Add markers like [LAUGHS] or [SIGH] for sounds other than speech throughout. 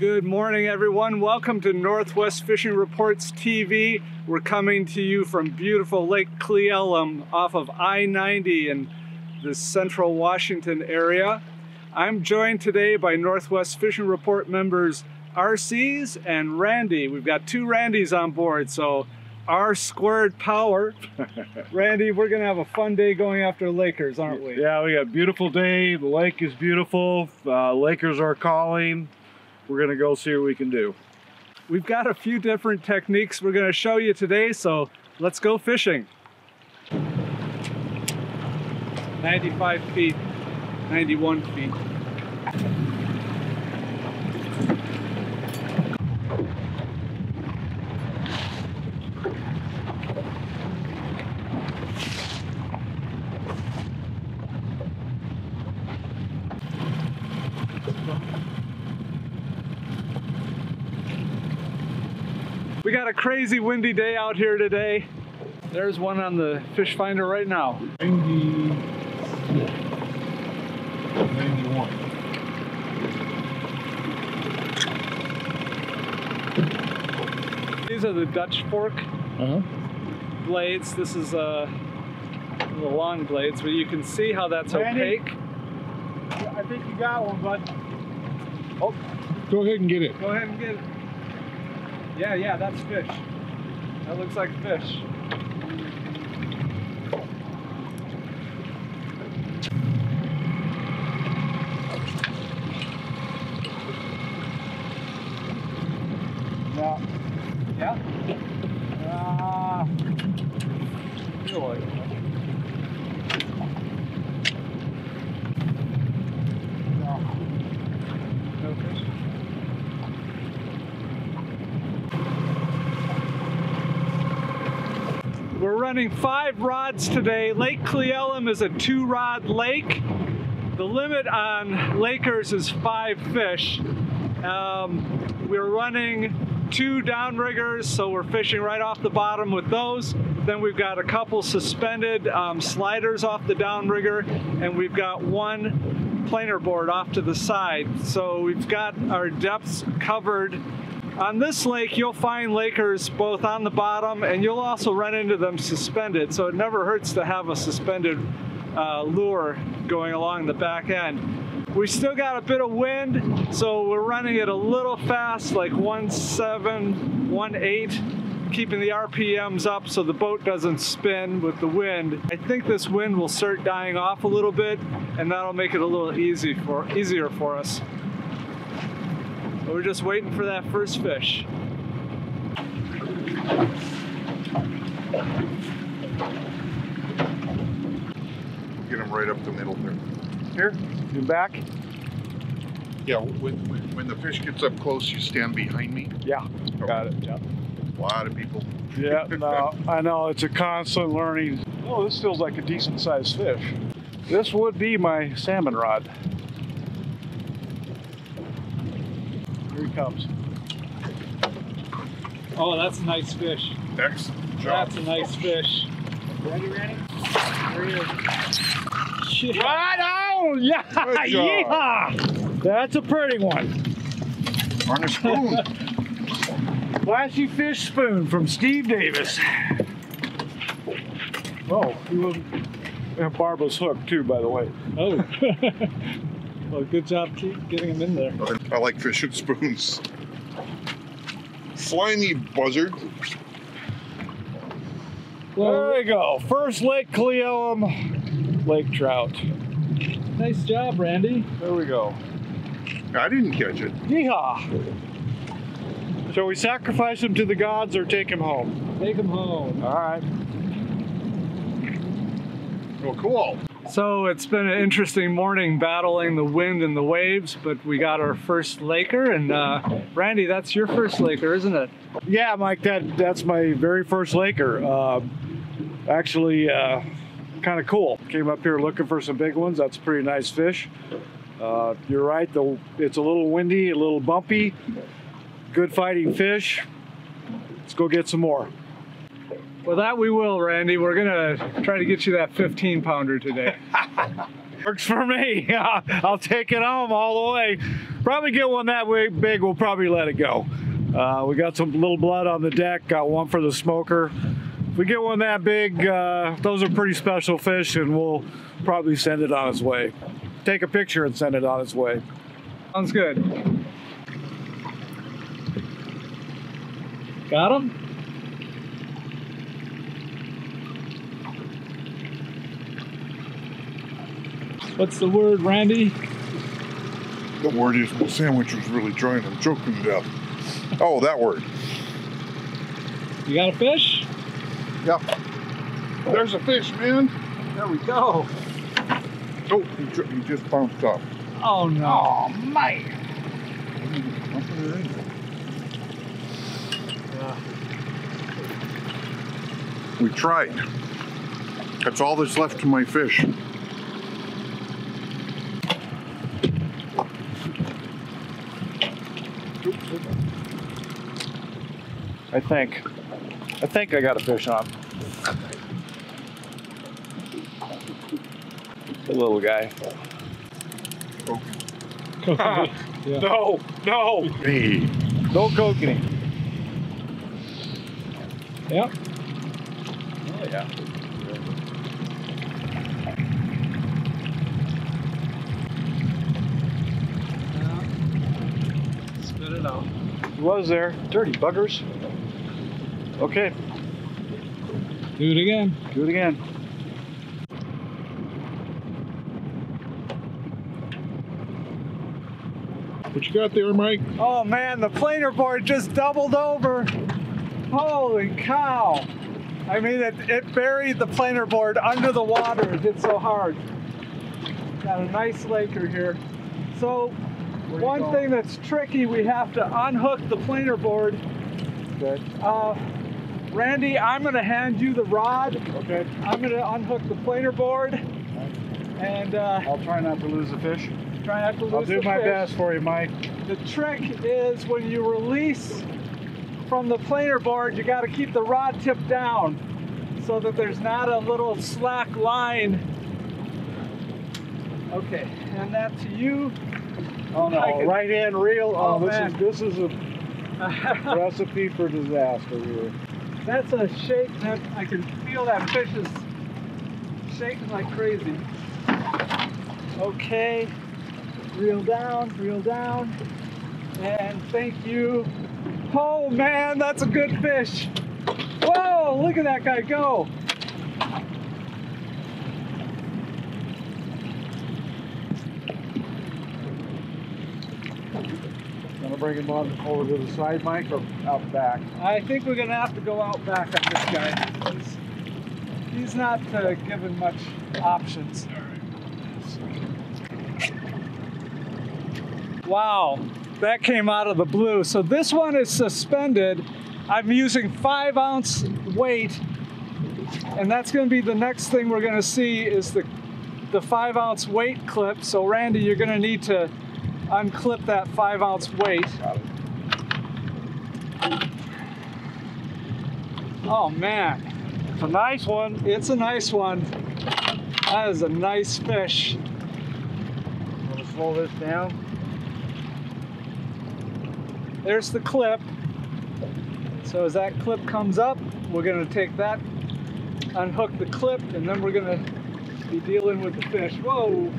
Good morning, everyone. Welcome to Northwest Fishing Reports TV. We're coming to you from beautiful Lake Cle Elum off of I-90 in the central Washington area. I'm joined today by Northwest Fishing Report members RCs and Randy. We've got two Randys on board, so R squared power. [LAUGHS] Randy, we're gonna have a fun day going after Lakers, aren't we? Yeah, we got a beautiful day. The lake is beautiful. Uh, Lakers are calling. We're gonna go see what we can do. We've got a few different techniques we're gonna show you today, so let's go fishing. 95 feet, 91 feet. Crazy windy day out here today. There's one on the fish finder right now. 90, 91. These are the Dutch fork Uh-huh. blades. This is uh, the long blades, but you can see how that's Randy? opaque. I think you got one, bud. Oh, go ahead and get it. Go ahead and get it. Yeah, yeah, that's fish. That looks like fish. Yeah. Yeah? Ah. Feel like it. No fish. We're running five rods today. Lake Cle Elum is a two rod lake. The limit on Lakers is five fish. Um, we're running two downriggers, so we're fishing right off the bottom with those. Then we've got a couple suspended um, sliders off the downrigger, and we've got one planer board off to the side. So we've got our depths covered. On this lake, you'll find Lakers both on the bottom, and you'll also run into them suspended. So it never hurts to have a suspended uh, lure going along the back end. We still got a bit of wind, so we're running it a little fast, like 1.7, 1.8, keeping the RPMs up so the boat doesn't spin with the wind. I think this wind will start dying off a little bit, and that'll make it a little easy for easier for us. But we're just waiting for that first fish. Get them right up the middle there. Here, you back? Yeah, when, when, when the fish gets up close, you stand behind me. Yeah, got it. Yeah. A lot of people. Yeah, [LAUGHS] no, I know it's a constant learning. Oh, this feels like a decent sized fish. This would be my salmon rod. Comes. Oh, that's a nice fish. Excellent job. That's a nice fish. Ready, Randy? There he is. Yeah. Right on! Yeah! Yeehaw! That's a pretty one. On a spoon. [LAUGHS] Flashy fish spoon from Steve Davis. Oh, he was and uh, Barbara's hook too, by the way. Oh. [LAUGHS] well, good job keep getting him in there. I like fishing spoons. Slimy buzzard. There we go. First Lake Cle lake trout. nice job, Randy. There we go. I didn't catch it. Yeehaw! Shall we sacrifice him to the gods or take him home? Take him home. All right. Well, cool. So it's been an interesting morning battling the wind and the waves, but we got our first Laker. And uh, Randy, that's your first Laker, isn't it? Yeah, Mike, that that's my very first Laker. Uh, actually, uh, kind of cool. Came up here looking for some big ones. That's a pretty nice fish. Uh, you're right, the, it's a little windy, a little bumpy. Good fighting fish. Let's go get some more. Well, that we will, Randy. We're gonna try to get you that 15 pounder today. [LAUGHS] Works for me. [LAUGHS] I'll take it home all the way. Probably get one that way big, we'll probably let it go. Uh, we got some little blood on the deck, got one for the smoker. If we get one that big, uh, those are pretty special fish, and we'll probably send it on its way. Take a picture and send it on its way. Sounds good. Got him? What's the word, Randy? The word is my sandwich was really dry and I'm choking to death. Oh, that word. You got a fish? Yep. There's a fish, man. There we go. Oh, he, he just bounced off. Oh no. Oh, man. We tried. That's all that's left to my fish. I think. I think I got a fish on. The little guy. yeah. [LAUGHS] No, no, Hey, no kokanee. Yep. Oh yeah. Spit it out. He was there. Dirty buggers. Okay, Do it again. do it again. what you got there, Mike? Oh man, the planer board just doubled over. Holy cow. I mean, it, it buried the planer board under the water. It did so hard. Got a nice laker here. So, one going? thing that's tricky, we have to unhook the planer board. Okay. Uh, Randy, I'm going to hand you the rod. Okay. I'm going to unhook the planer board and uh, I'll try not to lose the fish. try not to lose I'll do my fish. best for you, Mike. The trick is when you release from the planer board, you got to keep the rod tip down so that there's not a little slack line. Okay, and that to you. Oh no, can- right hand reel. Oh, Oh, this man. is this is a [LAUGHS] recipe for disaster here. That's a shake that I can feel that fish is shaking like crazy. Okay, reel down, reel down, and thank you. Oh man, that's a good fish. Whoa, look at that guy go. Bring him on over to the side, Mike, or out back? I think we're gonna have to go out back on this guy. He's, he's not uh, given much options. Wow, that came out of the blue. So this one is suspended. I'm using five ounce weight, and that's gonna be the next thing we're gonna see is the the five ounce weight clip. So Randy, you're gonna need to unclip that five ounce weight. Oh man, It's a nice one. it's a nice one. That is a nice fish. I'm gonna slow this down. There's the clip. So as that clip comes up, we're gonna take that, unhook the clip, and then we're gonna be dealing with the fish. Whoa.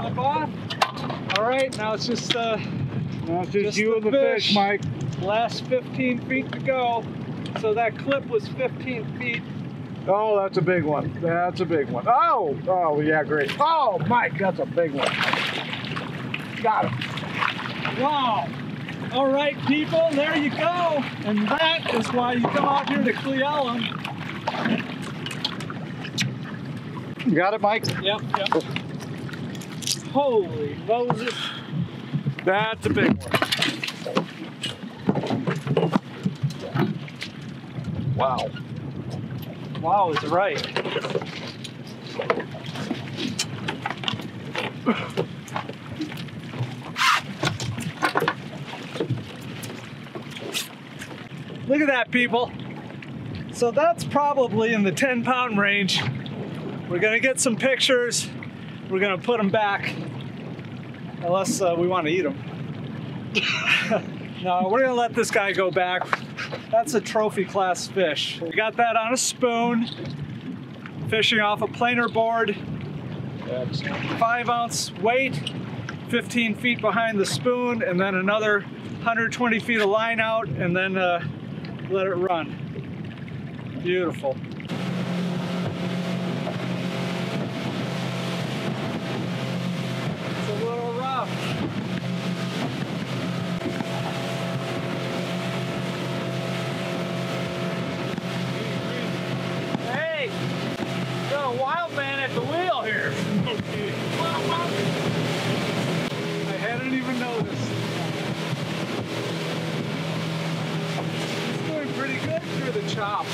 Up off. All right, now it's just uh, Now it's just, Just you the and the fish. fish, Mike. last 15 feet to go. So that clip was 15 feet. Oh, that's a big one. That's a big one. Oh, oh yeah, great. Oh, Mike, that's a big one. Got him. Wow. All right, people, there you go. And that is why you come out here to Cle Elum. You got it, Mike? Yep, yep. Holy Moses. That's a big one. Wow. Wow is right. Look at that, people. So that's probably in the 10 pound range. We're gonna get some pictures. We're gonna put them back, unless uh, we want to eat them. [LAUGHS] no, we're gonna let this guy go back. That's a trophy class fish. We got that on a spoon, fishing off a planer board. Five ounce weight, 15 feet behind the spoon, and then another 120 feet of line out, and then uh, let it run. Beautiful. It's a little rough. Hey, got a wild man at the wheel here. I hadn't even noticed. He's doing pretty good through the chop.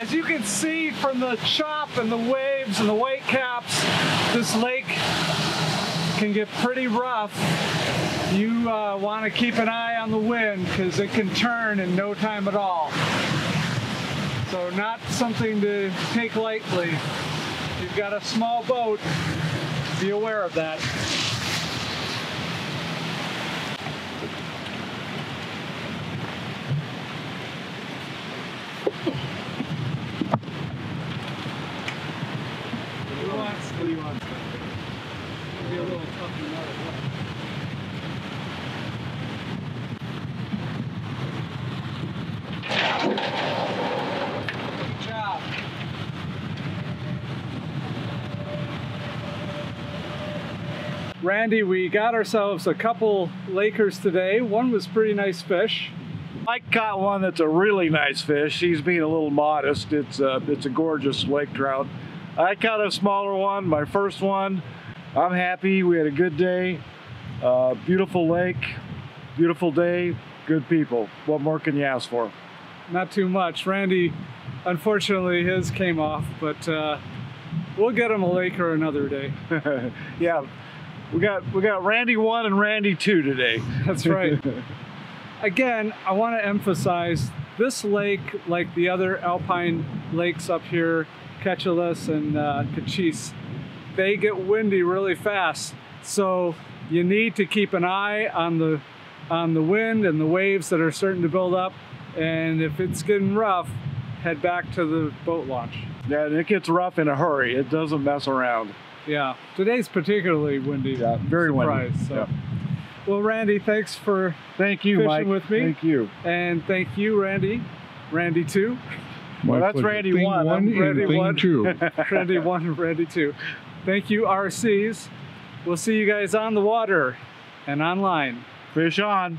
As you can see from the chop and the waves and the white caps, this lake can get pretty rough. You uh, want to keep an eye on the wind because it can turn in no time at all. So not something to take lightly. You've got a small boat, be aware of that. What do you want? What do you want? Be a little tough to know. Good job. Randy, we got ourselves a couple Lakers today. One was pretty nice fish. Mike caught one that's a really nice fish. He's being a little modest. It's a, it's a gorgeous lake trout. I caught a smaller one, my first one. I'm happy. We had a good day. Uh, beautiful lake, beautiful day, good people. What more can you ask for? Not too much. Randy, unfortunately, his came off, but uh, we'll get him a Laker another day. [LAUGHS] yeah, we got we got Randy one and Randy two today. That's right. [LAUGHS] Again, I want to emphasize this lake, like the other alpine lakes up here, Keechelus and uh, Kachess, they get windy really fast. So you need to keep an eye on the on the wind and the waves that are starting to build up. And if it's getting rough, head back to the boat launch. Yeah, and it gets rough in a hurry. It doesn't mess around. Yeah, today's particularly windy. Yeah, very windy. So. Yeah. Well, Randy, thanks for Thank you, Fishing Mike. with me? Thank you. and thank you, Randy. Randy two. Well, that's pleasure. Randy Thing one. one Randy one. two. [LAUGHS] Randy one, Randy two. Thank you, RCs. We'll see you guys on the water and online. Fish on.